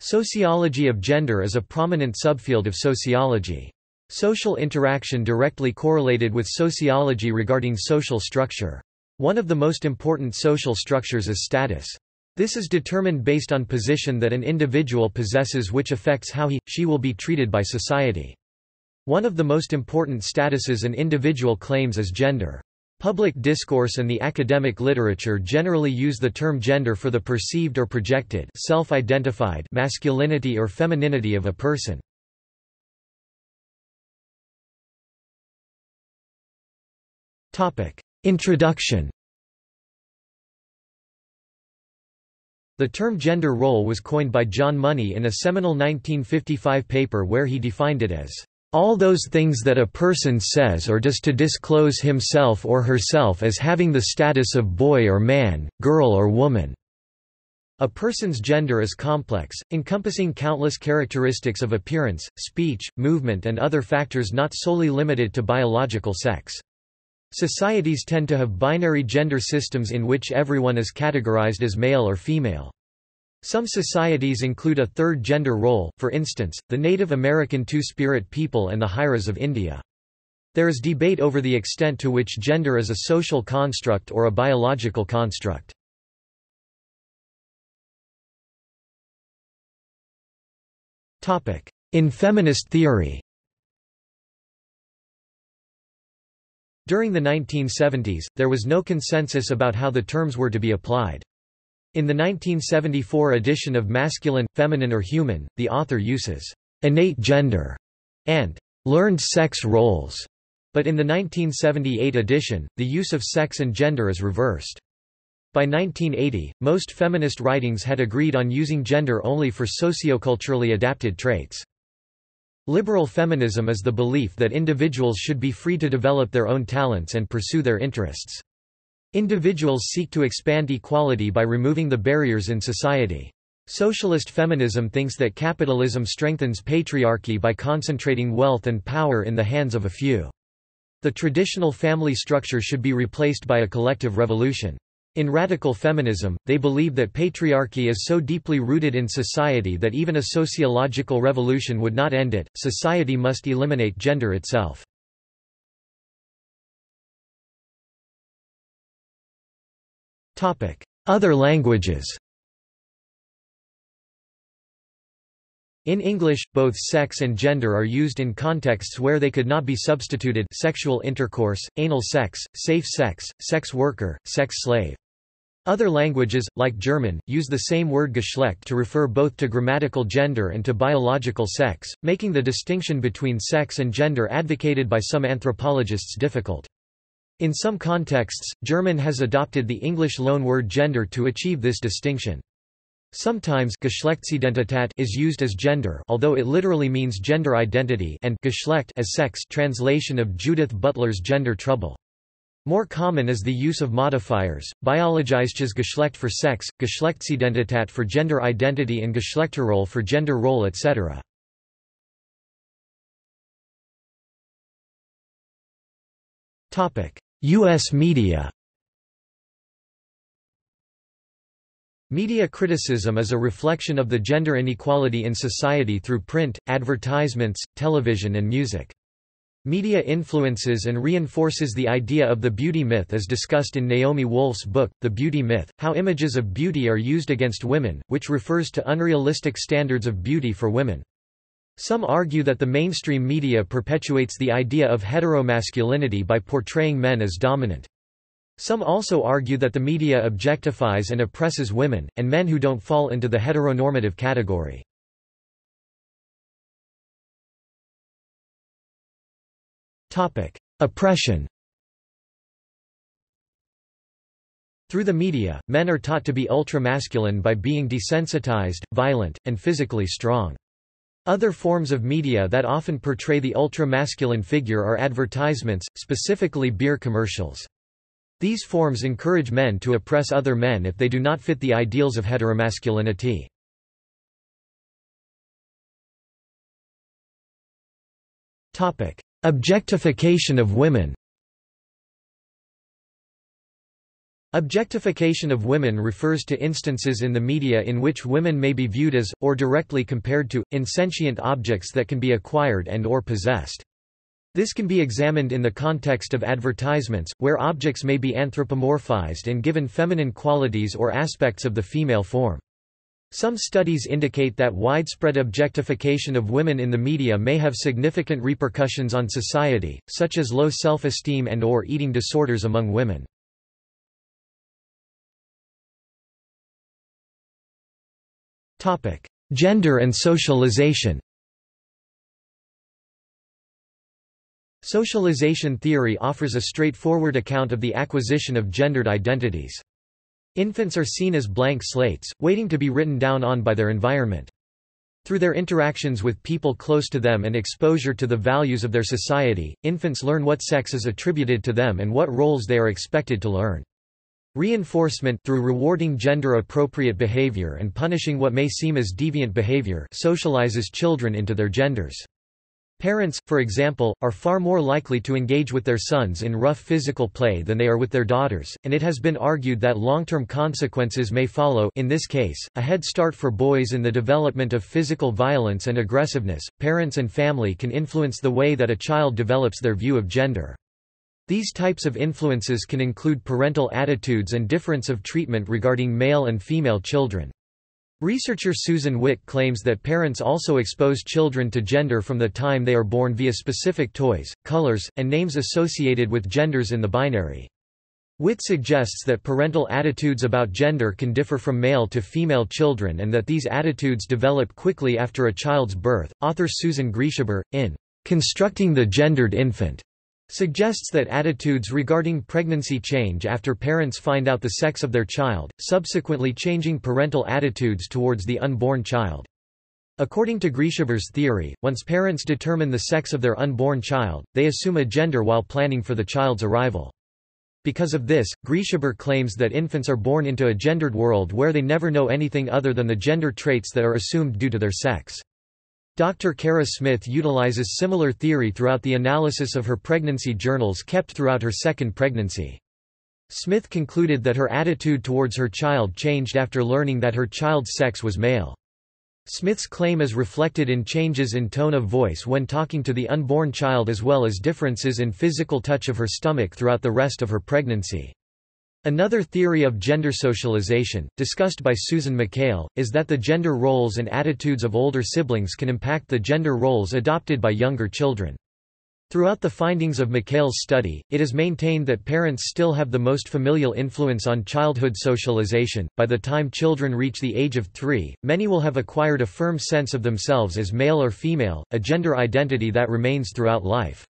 Sociology of gender is a prominent subfield of sociology. Social interaction directly correlated with sociology regarding social structure. One of the most important social structures is status. This is determined based on position that an individual possesses which affects how he, she will be treated by society. One of the most important statuses an individual claims is gender. Public discourse and the academic literature generally use the term gender for the perceived or projected self-identified masculinity or femininity of a person. Topic: Introduction. The term gender role was coined by John Money in a seminal 1955 paper where he defined it as all those things that a person says or does to disclose himself or herself as having the status of boy or man, girl or woman. A person's gender is complex, encompassing countless characteristics of appearance, speech, movement and other factors not solely limited to biological sex. Societies tend to have binary gender systems in which everyone is categorized as male or female. Some societies include a third gender role, for instance, the Native American Two-Spirit people and the Hijras of India. There is debate over the extent to which gender is a social construct or a biological construct. In feminist theory During the 1970s, there was no consensus about how the terms were to be applied. In the 1974 edition of Masculine, Feminine or Human, the author uses innate gender and learned sex roles, but in the 1978 edition, the use of sex and gender is reversed. By 1980, most feminist writings had agreed on using gender only for socioculturally adapted traits. Liberal feminism is the belief that individuals should be free to develop their own talents and pursue their interests. Individuals seek to expand equality by removing the barriers in society. Socialist feminism thinks that capitalism strengthens patriarchy by concentrating wealth and power in the hands of a few. The traditional family structure should be replaced by a collective revolution. In radical feminism, they believe that patriarchy is so deeply rooted in society that even a sociological revolution would not end it, society must eliminate gender itself. Other languages In English, both sex and gender are used in contexts where they could not be substituted sexual intercourse, anal sex, safe sex, sex worker, sex slave. Other languages, like German, use the same word Geschlecht to refer both to grammatical gender and to biological sex, making the distinction between sex and gender advocated by some anthropologists difficult. In some contexts, German has adopted the English loanword gender to achieve this distinction. Sometimes Geschlechtsidentität is used as gender although it literally means gender identity and Geschlecht as sex translation of Judith Butler's Gender Trouble. More common is the use of modifiers, biologisches Geschlecht for sex, Geschlechtsidentität for gender identity and Geschlechterrolle for gender role etc. Topic: U.S. media Media criticism is a reflection of the gender inequality in society through print, advertisements, television and music. Media influences and reinforces the idea of the beauty myth as discussed in Naomi Wolf's book, The Beauty Myth, How Images of Beauty Are Used Against Women, which refers to unrealistic standards of beauty for women. Some argue that the mainstream media perpetuates the idea of heteromasculinity by portraying men as dominant. Some also argue that the media objectifies and oppresses women, and men who don't fall into the heteronormative category. Oppression Through the media, men are taught to be ultra-masculine by being desensitized, violent, and physically strong. Other forms of media that often portray the ultra-masculine figure are advertisements, specifically beer commercials. These forms encourage men to oppress other men if they do not fit the ideals of heteromasculinity. Objectification of women Objectification of women refers to instances in the media in which women may be viewed as, or directly compared to, insentient objects that can be acquired and or possessed. This can be examined in the context of advertisements, where objects may be anthropomorphized and given feminine qualities or aspects of the female form. Some studies indicate that widespread objectification of women in the media may have significant repercussions on society, such as low self-esteem and or eating disorders among women. Gender and socialization Socialization theory offers a straightforward account of the acquisition of gendered identities. Infants are seen as blank slates, waiting to be written down on by their environment. Through their interactions with people close to them and exposure to the values of their society, infants learn what sex is attributed to them and what roles they are expected to learn. Reinforcement through rewarding gender-appropriate behavior and punishing what may seem as deviant behavior socializes children into their genders. Parents, for example, are far more likely to engage with their sons in rough physical play than they are with their daughters, and it has been argued that long-term consequences may follow in this case, a head start for boys in the development of physical violence and aggressiveness. Parents and family can influence the way that a child develops their view of gender. These types of influences can include parental attitudes and difference of treatment regarding male and female children. Researcher Susan Witt claims that parents also expose children to gender from the time they are born via specific toys, colors, and names associated with genders in the binary. Witt suggests that parental attitudes about gender can differ from male to female children and that these attitudes develop quickly after a child's birth. Author Susan Grieshaber, in Constructing the Gendered Infant, suggests that attitudes regarding pregnancy change after parents find out the sex of their child, subsequently changing parental attitudes towards the unborn child. According to Grieshaber's theory, once parents determine the sex of their unborn child, they assume a gender while planning for the child's arrival. Because of this, Grieshaber claims that infants are born into a gendered world where they never know anything other than the gender traits that are assumed due to their sex. Dr. Kara Smith utilizes similar theory throughout the analysis of her pregnancy journals kept throughout her second pregnancy. Smith concluded that her attitude towards her child changed after learning that her child's sex was male. Smith's claim is reflected in changes in tone of voice when talking to the unborn child as well as differences in physical touch of her stomach throughout the rest of her pregnancy. Another theory of gender socialization, discussed by Susan McHale, is that the gender roles and attitudes of older siblings can impact the gender roles adopted by younger children. Throughout the findings of McHale's study, it is maintained that parents still have the most familial influence on childhood socialization. By the time children reach the age of three, many will have acquired a firm sense of themselves as male or female, a gender identity that remains throughout life.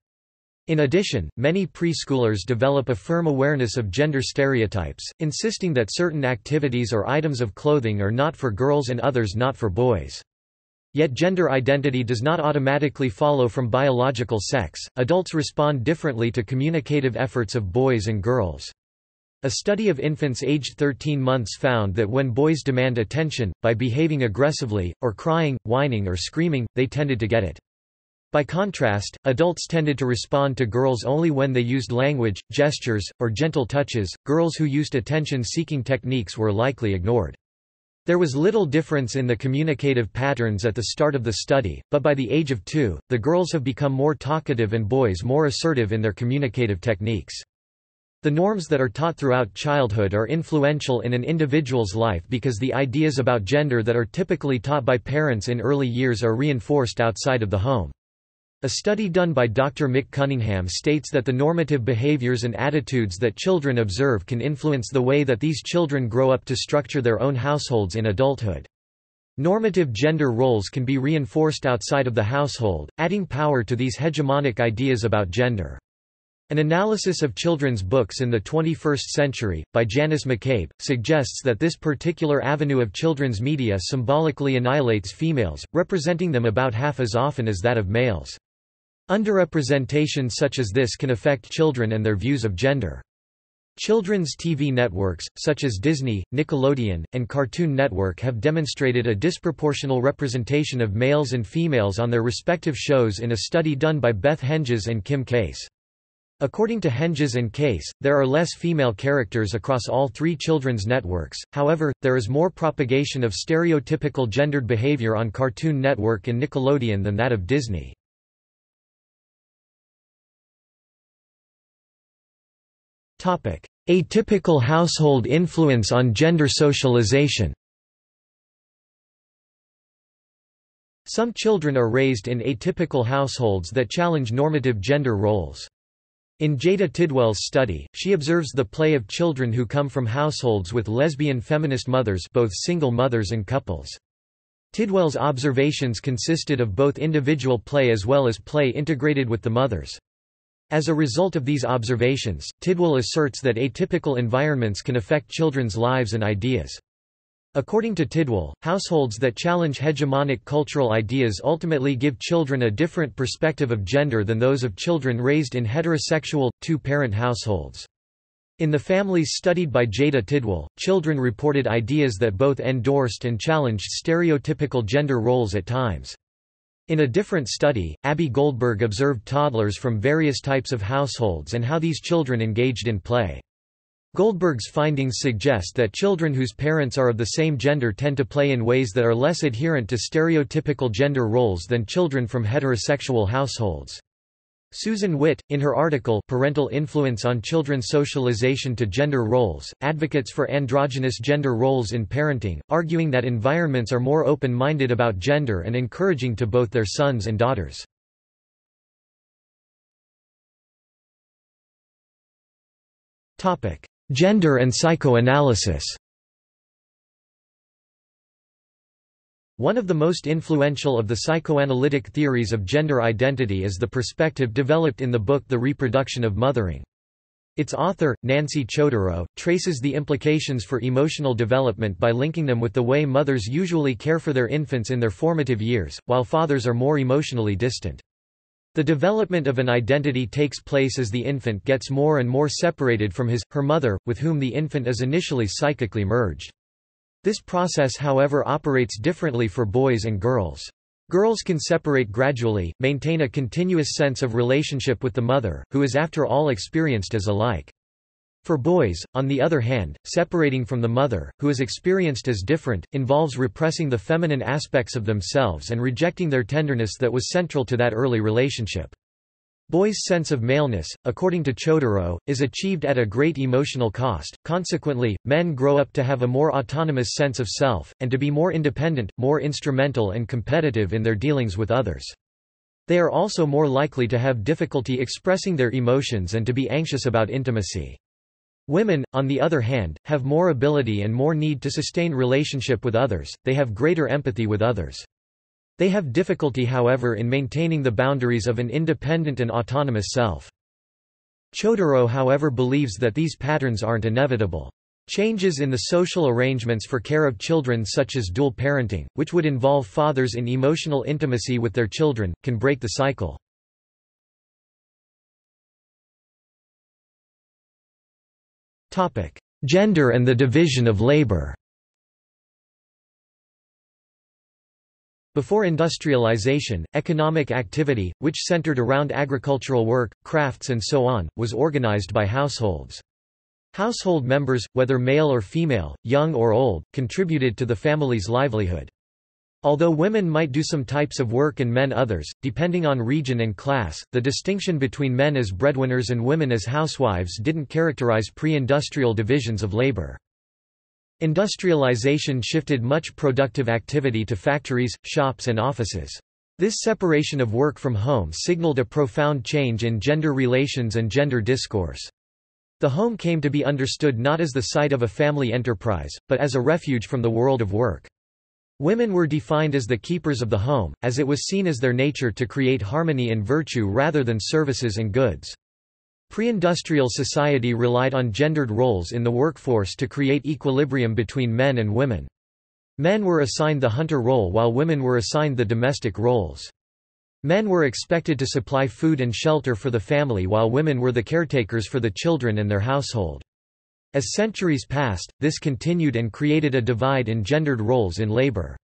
In addition, many preschoolers develop a firm awareness of gender stereotypes, insisting that certain activities or items of clothing are not for girls and others not for boys. Yet gender identity does not automatically follow from biological sex, adults respond differently to communicative efforts of boys and girls. A study of infants aged 13 months found that when boys demand attention, by behaving aggressively, or crying, whining or screaming, they tended to get it. By contrast, adults tended to respond to girls only when they used language, gestures, or gentle touches. Girls who used attention seeking techniques were likely ignored. There was little difference in the communicative patterns at the start of the study, but by the age of two, the girls have become more talkative and boys more assertive in their communicative techniques. The norms that are taught throughout childhood are influential in an individual's life because the ideas about gender that are typically taught by parents in early years are reinforced outside of the home. A study done by Dr. Mick Cunningham states that the normative behaviors and attitudes that children observe can influence the way that these children grow up to structure their own households in adulthood. Normative gender roles can be reinforced outside of the household, adding power to these hegemonic ideas about gender. An analysis of children's books in the 21st century, by Janice McCabe, suggests that this particular avenue of children's media symbolically annihilates females, representing them about half as often as that of males. Underrepresentation such as this can affect children and their views of gender. Children's TV networks, such as Disney, Nickelodeon, and Cartoon Network have demonstrated a disproportional representation of males and females on their respective shows in a study done by Beth Hentges and Kim Case. According to Hentges and Case, there are less female characters across all three children's networks, however, there is more propagation of stereotypical gendered behavior on Cartoon Network and Nickelodeon than that of Disney. Atypical household influence on gender socialization Some children are raised in atypical households that challenge normative gender roles. In Jada Tidwell's study, she observes the play of children who come from households with lesbian feminist mothers both single mothers and couples. Tidwell's observations consisted of both individual play as well as play integrated with the mothers. As a result of these observations, Tidwell asserts that atypical environments can affect children's lives and ideas. According to Tidwell, households that challenge hegemonic cultural ideas ultimately give children a different perspective of gender than those of children raised in heterosexual, two-parent households. In the families studied by Jada Tidwell, children reported ideas that both endorsed and challenged stereotypical gender roles at times. In a different study, Abby Goldberg observed toddlers from various types of households and how these children engaged in play. Goldberg's findings suggest that children whose parents are of the same gender tend to play in ways that are less adherent to stereotypical gender roles than children from heterosexual households. Susan Witt, in her article Parental Influence on Children's Socialization to Gender Roles, advocates for androgynous gender roles in parenting, arguing that environments are more open-minded about gender and encouraging to both their sons and daughters. Gender and psychoanalysis One of the most influential of the psychoanalytic theories of gender identity is the perspective developed in the book The Reproduction of Mothering. Its author, Nancy Chodorow, traces the implications for emotional development by linking them with the way mothers usually care for their infants in their formative years, while fathers are more emotionally distant. The development of an identity takes place as the infant gets more and more separated from his, her mother, with whom the infant is initially psychically merged. This process however operates differently for boys and girls. Girls can separate gradually, maintain a continuous sense of relationship with the mother, who is after all experienced as alike. For boys, on the other hand, separating from the mother, who is experienced as different, involves repressing the feminine aspects of themselves and rejecting their tenderness that was central to that early relationship. Boys' sense of maleness, according to Chodorow, is achieved at a great emotional cost, consequently, men grow up to have a more autonomous sense of self, and to be more independent, more instrumental and competitive in their dealings with others. They are also more likely to have difficulty expressing their emotions and to be anxious about intimacy. Women, on the other hand, have more ability and more need to sustain relationship with others, they have greater empathy with others. They have difficulty however in maintaining the boundaries of an independent and autonomous self. Chodorow however believes that these patterns aren't inevitable. Changes in the social arrangements for care of children such as dual parenting, which would involve fathers in emotional intimacy with their children, can break the cycle. Gender and the division of labor Before industrialization, economic activity, which centered around agricultural work, crafts and so on, was organized by households. Household members, whether male or female, young or old, contributed to the family's livelihood. Although women might do some types of work and men others, depending on region and class, the distinction between men as breadwinners and women as housewives didn't characterize pre-industrial divisions of labor. Industrialization shifted much productive activity to factories, shops and offices. This separation of work from home signaled a profound change in gender relations and gender discourse. The home came to be understood not as the site of a family enterprise, but as a refuge from the world of work. Women were defined as the keepers of the home, as it was seen as their nature to create harmony and virtue rather than services and goods. Pre-industrial society relied on gendered roles in the workforce to create equilibrium between men and women. Men were assigned the hunter role while women were assigned the domestic roles. Men were expected to supply food and shelter for the family while women were the caretakers for the children and their household. As centuries passed, this continued and created a divide in gendered roles in labor.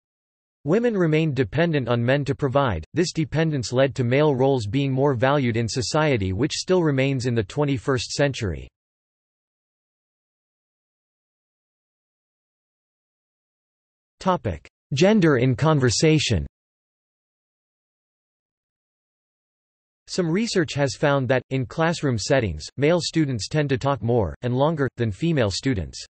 Women remained dependent on men to provide, this dependence led to male roles being more valued in society which still remains in the 21st century. Gender in conversation Some research has found that, in classroom settings, male students tend to talk more, and longer, than female students.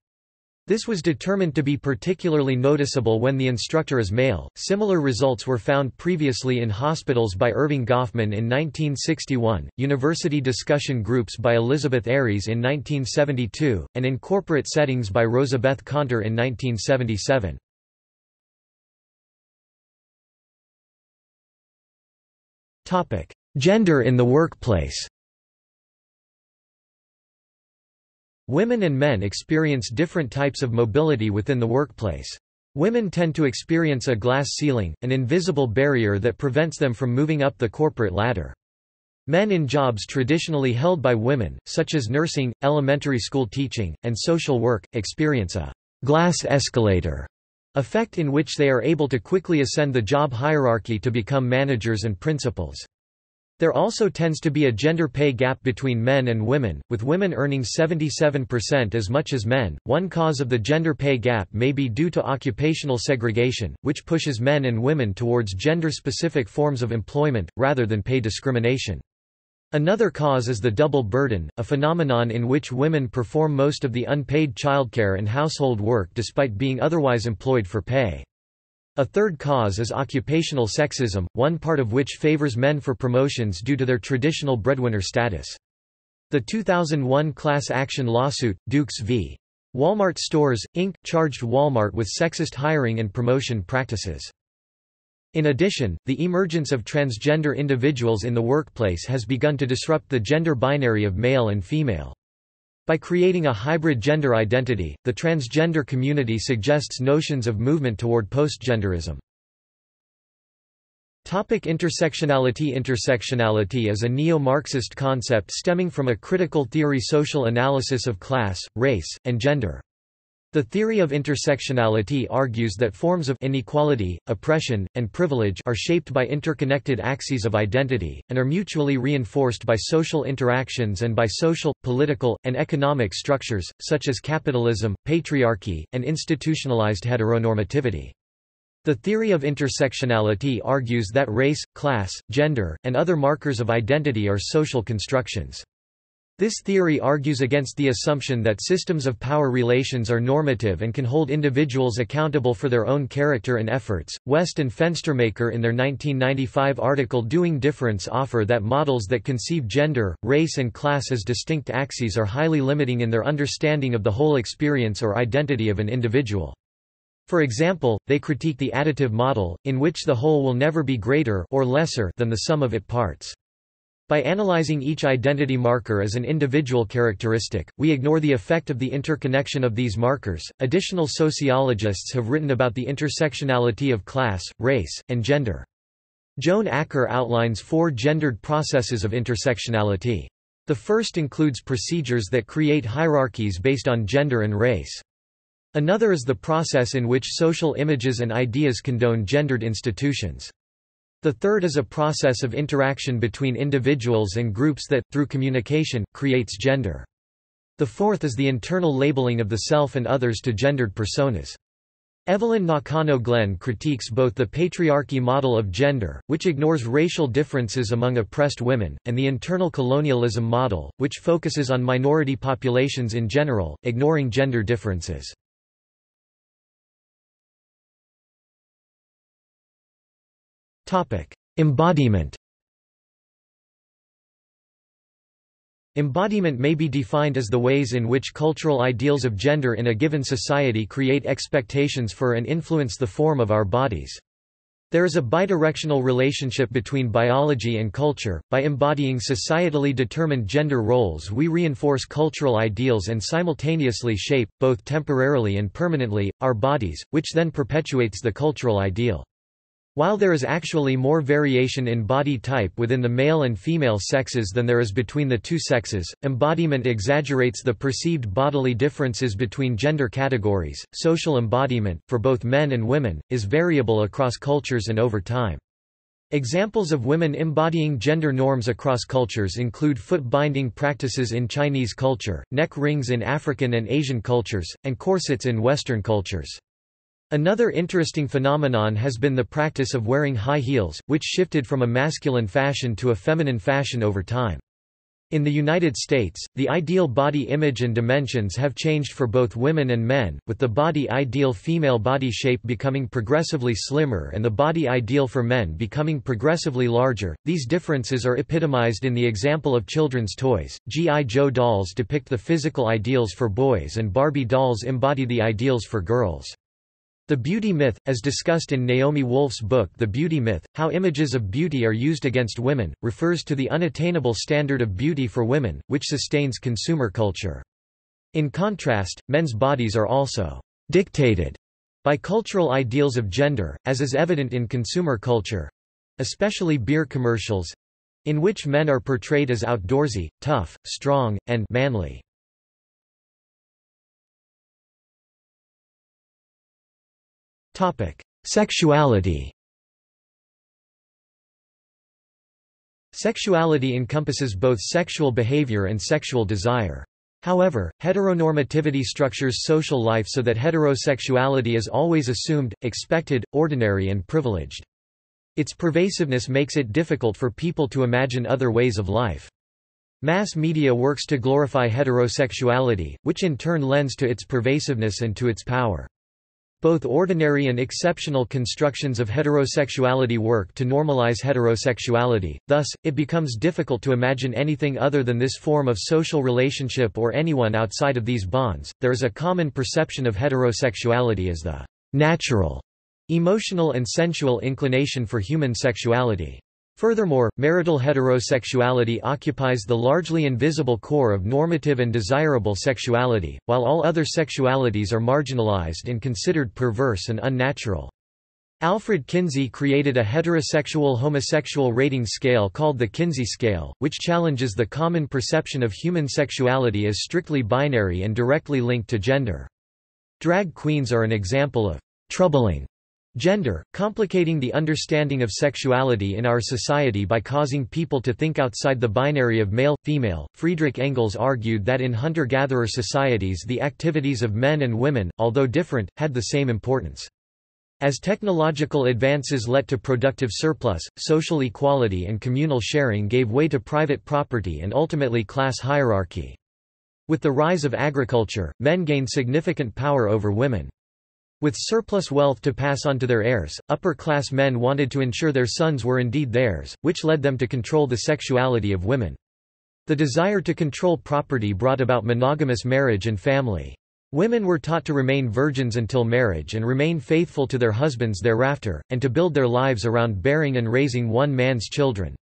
This was determined to be particularly noticeable when the instructor is male. Similar results were found previously in hospitals by Erving Goffman in 1961, university discussion groups by Elizabeth Aries in 1972, and in corporate settings by Rosabeth Kanter in 1977. Topic: Gender in the workplace. Women and men experience different types of mobility within the workplace. Women tend to experience a glass ceiling, an invisible barrier that prevents them from moving up the corporate ladder. Men in jobs traditionally held by women, such as nursing, elementary school teaching, and social work, experience a glass escalator effect in which they are able to quickly ascend the job hierarchy to become managers and principals. There also tends to be a gender pay gap between men and women, with women earning 77% as much as men. One cause of the gender pay gap may be due to occupational segregation, which pushes men and women towards gender specific forms of employment, rather than pay discrimination. Another cause is the double burden, a phenomenon in which women perform most of the unpaid childcare and household work despite being otherwise employed for pay. A third cause is occupational sexism, one part of which favors men for promotions due to their traditional breadwinner status. The 2001 class action lawsuit, Dukes v. Walmart Stores, Inc., charged Walmart with sexist hiring and promotion practices. In addition, the emergence of transgender individuals in the workplace has begun to disrupt the gender binary of male and female. By creating a hybrid gender identity, the transgender community suggests notions of movement toward postgenderism. Topic intersectionality Intersectionality is a neo-Marxist concept stemming from a critical theory social analysis of class, race, and gender. The theory of intersectionality argues that forms of inequality, oppression, and privilege are shaped by interconnected axes of identity, and are mutually reinforced by social interactions and by social, political, and economic structures, such as capitalism, patriarchy, and institutionalized heteronormativity. The theory of intersectionality argues that race, class, gender, and other markers of identity are social constructions. This theory argues against the assumption that systems of power relations are normative and can hold individuals accountable for their own character and efforts. West and Fenstermaker in their 1995 article Doing Difference offer that models that conceive gender, race, and class as distinct axes are highly limiting in their understanding of the whole experience or identity of an individual. For example, they critique the additive model, in which the whole will never be greater or lesser than the sum of its parts. By analyzing each identity marker as an individual characteristic, we ignore the effect of the interconnection of these markers. Additional sociologists have written about the intersectionality of class, race, and gender. Joan Acker outlines four gendered processes of intersectionality. The first includes procedures that create hierarchies based on gender and race. Another is the process in which social images and ideas condone gendered institutions. The third is a process of interaction between individuals and groups that, through communication, creates gender. The fourth is the internal labeling of the self and others to gendered personas. Evelyn Nakano Glenn critiques both the patriarchy model of gender, which ignores racial differences among oppressed women, and the internal colonialism model, which focuses on minority populations in general, ignoring gender differences. Embodiment Embodiment may be defined as the ways in which cultural ideals of gender in a given society create expectations for and influence the form of our bodies. There is a bidirectional relationship between biology and culture. By embodying societally determined gender roles, we reinforce cultural ideals and simultaneously shape, both temporarily and permanently, our bodies, which then perpetuates the cultural ideal. While there is actually more variation in body type within the male and female sexes than there is between the two sexes, embodiment exaggerates the perceived bodily differences between gender categories. Social embodiment, for both men and women, is variable across cultures and over time. Examples of women embodying gender norms across cultures include foot binding practices in Chinese culture, neck rings in African and Asian cultures, and corsets in Western cultures. Another interesting phenomenon has been the practice of wearing high heels, which shifted from a masculine fashion to a feminine fashion over time. In the United States, the ideal body image and dimensions have changed for both women and men, with the body ideal female body shape becoming progressively slimmer and the body ideal for men becoming progressively larger. These differences are epitomized in the example of children's toys. G.I. Joe dolls depict the physical ideals for boys and Barbie dolls embody the ideals for girls. The beauty myth, as discussed in Naomi Wolf's book The Beauty Myth, How Images of Beauty Are Used Against Women, refers to the unattainable standard of beauty for women, which sustains consumer culture. In contrast, men's bodies are also dictated by cultural ideals of gender, as is evident in consumer culture—especially beer commercials—in which men are portrayed as outdoorsy, tough, strong, and manly. Sexuality Sexuality encompasses both sexual behavior and sexual desire. However, heteronormativity structures social life so that heterosexuality is always assumed, expected, ordinary and privileged. Its pervasiveness makes it difficult for people to imagine other ways of life. Mass media works to glorify heterosexuality, which in turn lends to its pervasiveness and to its power. Both ordinary and exceptional constructions of heterosexuality work to normalize heterosexuality, thus, it becomes difficult to imagine anything other than this form of social relationship or anyone outside of these bonds. There is a common perception of heterosexuality as the natural, emotional, and sensual inclination for human sexuality. Furthermore, marital heterosexuality occupies the largely invisible core of normative and desirable sexuality, while all other sexualities are marginalized and considered perverse and unnatural. Alfred Kinsey created a heterosexual-homosexual rating scale called the Kinsey scale, which challenges the common perception of human sexuality as strictly binary and directly linked to gender. Drag queens are an example of troubling Gender, complicating the understanding of sexuality in our society by causing people to think outside the binary of male, female. Friedrich Engels argued that in hunter-gatherer societies the activities of men and women, although different, had the same importance. As technological advances led to productive surplus, social equality and communal sharing gave way to private property and ultimately class hierarchy. With the rise of agriculture, men gained significant power over women. With surplus wealth to pass on to their heirs, upper-class men wanted to ensure their sons were indeed theirs, which led them to control the sexuality of women. The desire to control property brought about monogamous marriage and family. Women were taught to remain virgins until marriage and remain faithful to their husbands thereafter, and to build their lives around bearing and raising one man's children.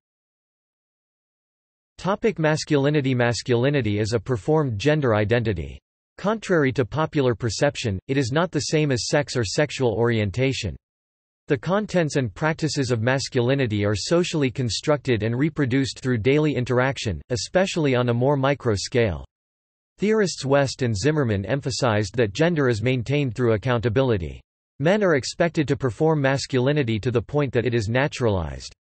Topic masculinity Masculinity is a performed gender identity. Contrary to popular perception, it is not the same as sex or sexual orientation. The contents and practices of masculinity are socially constructed and reproduced through daily interaction, especially on a more micro scale. Theorists West and Zimmerman emphasized that gender is maintained through accountability. Men are expected to perform masculinity to the point that it is naturalized.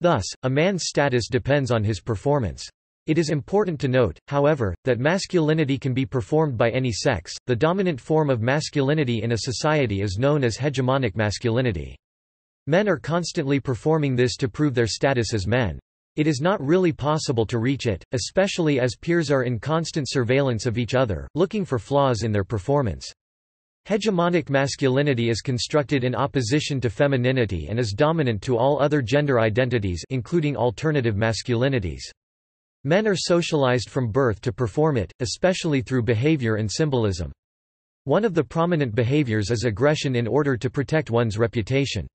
Thus, a man's status depends on his performance. It is important to note, however, that masculinity can be performed by any sex. The dominant form of masculinity in a society is known as hegemonic masculinity. Men are constantly performing this to prove their status as men. It is not really possible to reach it, especially as peers are in constant surveillance of each other, looking for flaws in their performance. Hegemonic masculinity is constructed in opposition to femininity and is dominant to all other gender identities including alternative masculinities. Men are socialized from birth to perform it, especially through behavior and symbolism. One of the prominent behaviors is aggression in order to protect one's reputation.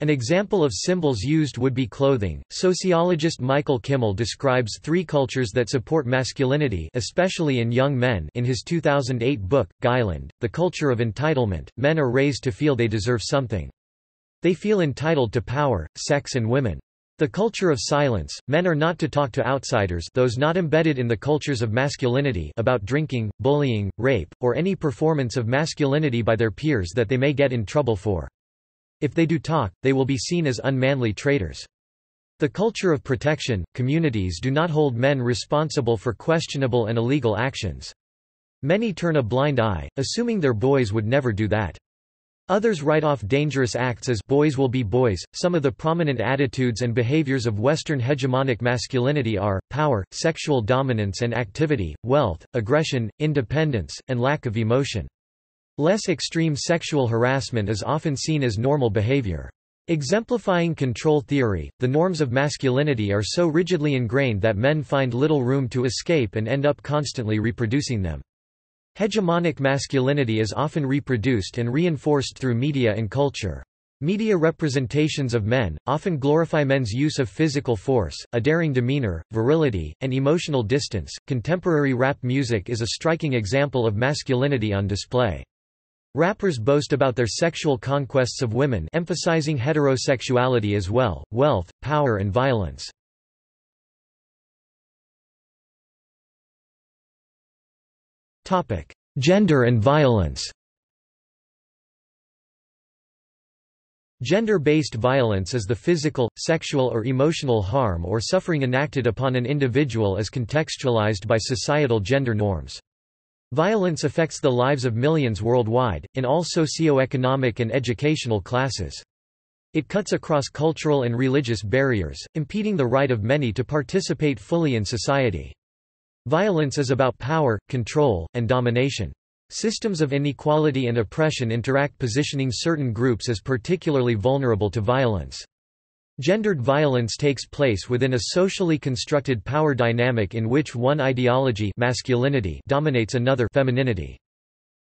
An example of symbols used would be clothing. Sociologist Michael Kimmel describes three cultures that support masculinity, especially in young men, in his 2008 book Guyland: The Culture of Entitlement. Men are raised to feel they deserve something. They feel entitled to power, sex and women. The culture of silence, men are not to talk to outsiders those not embedded in the cultures of masculinity about drinking, bullying, rape, or any performance of masculinity by their peers that they may get in trouble for. If they do talk, they will be seen as unmanly traitors. The culture of protection, communities do not hold men responsible for questionable and illegal actions. Many turn a blind eye, assuming their boys would never do that. Others write off dangerous acts as boys will be boys. Some of the prominent attitudes and behaviors of Western hegemonic masculinity are power, sexual dominance and activity, wealth, aggression, independence, and lack of emotion. Less extreme sexual harassment is often seen as normal behavior. Exemplifying control theory, the norms of masculinity are so rigidly ingrained that men find little room to escape and end up constantly reproducing them. Hegemonic masculinity is often reproduced and reinforced through media and culture. Media representations of men, often glorify men's use of physical force, a daring demeanor, virility, and emotional distance. Contemporary rap music is a striking example of masculinity on display. Rappers boast about their sexual conquests of women emphasizing heterosexuality as well, wealth, power and violence. Gender and violence Gender-based violence is the physical, sexual or emotional harm or suffering enacted upon an individual as contextualized by societal gender norms. Violence affects the lives of millions worldwide, in all socio-economic and educational classes. It cuts across cultural and religious barriers, impeding the right of many to participate fully in society. Violence is about power, control, and domination. Systems of inequality and oppression interact positioning certain groups as particularly vulnerable to violence. Gendered violence takes place within a socially constructed power dynamic in which one ideology masculinity dominates another femininity.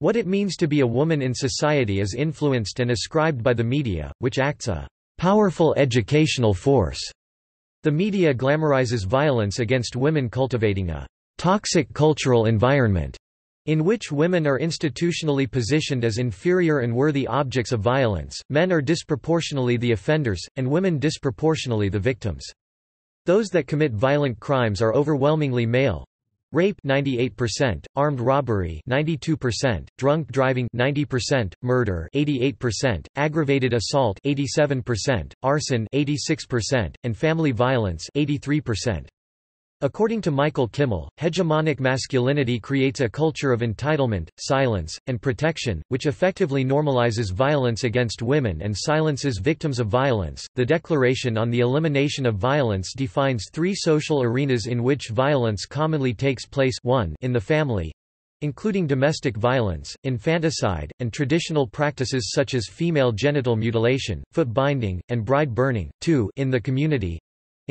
What it means to be a woman in society is influenced and ascribed by the media, which acts a powerful educational force. The media glamorizes violence against women cultivating a toxic cultural environment in which women are institutionally positioned as inferior and worthy objects of violence, men are disproportionately the offenders, and women disproportionately the victims. Those that commit violent crimes are overwhelmingly male. Rape 98%, armed robbery 92%, drunk driving 90%, murder 88%, aggravated assault 87%, arson 86%, and family violence 83%. According to Michael Kimmel, hegemonic masculinity creates a culture of entitlement, silence, and protection, which effectively normalizes violence against women and silences victims of violence. The Declaration on the Elimination of Violence defines three social arenas in which violence commonly takes place 1 in the family, including domestic violence, infanticide, and traditional practices such as female genital mutilation, foot binding, and bride burning, 2 in the community,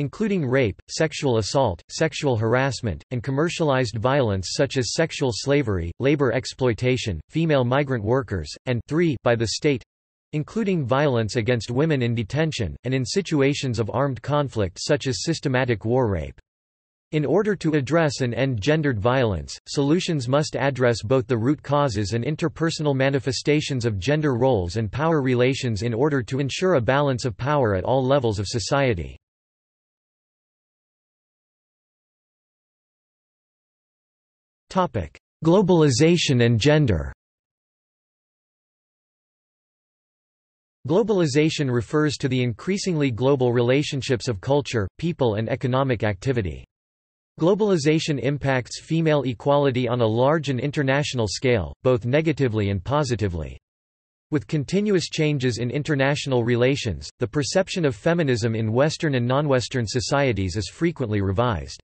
including rape, sexual assault, sexual harassment, and commercialized violence such as sexual slavery, labor exploitation, female migrant workers, and 3 by the state including violence against women in detention, and in situations of armed conflict such as systematic war rape. In order to address and end gendered violence, solutions must address both the root causes and interpersonal manifestations of gender roles and power relations in order to ensure a balance of power at all levels of society. Globalization and gender Globalization refers to the increasingly global relationships of culture, people and economic activity. Globalization impacts female equality on a large and international scale, both negatively and positively. With continuous changes in international relations, the perception of feminism in Western and non-Western societies is frequently revised.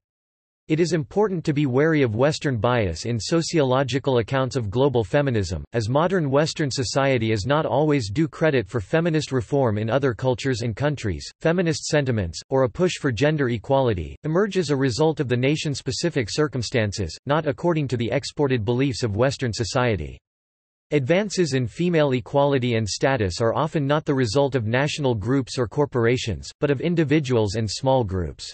It is important to be wary of Western bias in sociological accounts of global feminism, as modern Western society is not always due credit for feminist reform in other cultures and countries. Feminist sentiments, or a push for gender equality, emerge as a result of the nation specific circumstances, not according to the exported beliefs of Western society. Advances in female equality and status are often not the result of national groups or corporations, but of individuals and small groups.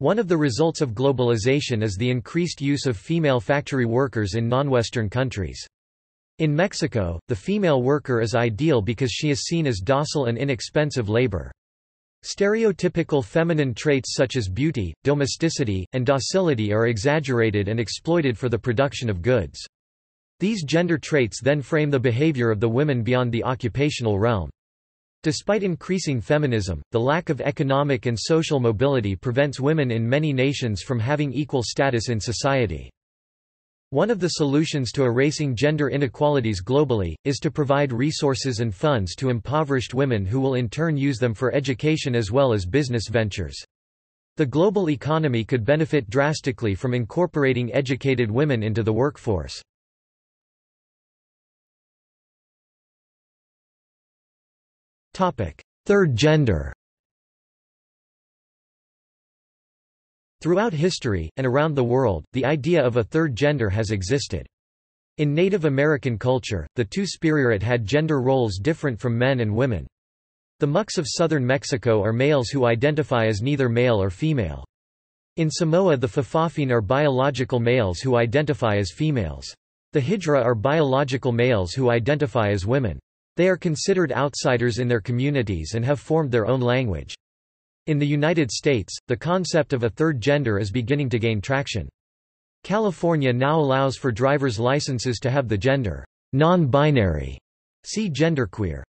One of the results of globalization is the increased use of female factory workers in non-Western countries. In Mexico, the female worker is ideal because she is seen as docile and inexpensive labor. Stereotypical feminine traits such as beauty, domesticity, and docility are exaggerated and exploited for the production of goods. These gender traits then frame the behavior of the women beyond the occupational realm. Despite increasing feminism, the lack of economic and social mobility prevents women in many nations from having equal status in society. One of the solutions to erasing gender inequalities globally, is to provide resources and funds to impoverished women who will in turn use them for education as well as business ventures. The global economy could benefit drastically from incorporating educated women into the workforce. Third gender Throughout history, and around the world, the idea of a third gender has existed. In Native American culture, the two-spirit had gender roles different from men and women. The Muxes of southern Mexico are males who identify as neither male or female. In Samoa the Fa'afafine are biological males who identify as females. The Hijra are biological males who identify as women. They are considered outsiders in their communities and have formed their own language. In the United States, the concept of a third gender is beginning to gain traction. California now allows for driver's licenses to have the gender non-binary. See genderqueer.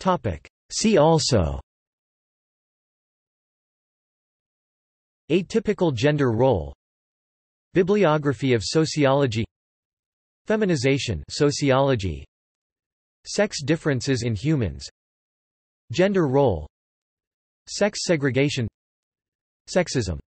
Topic. See also Atypical gender role Bibliography of sociology Feminization sociology Sex differences in humans Gender role Sex segregation Sexism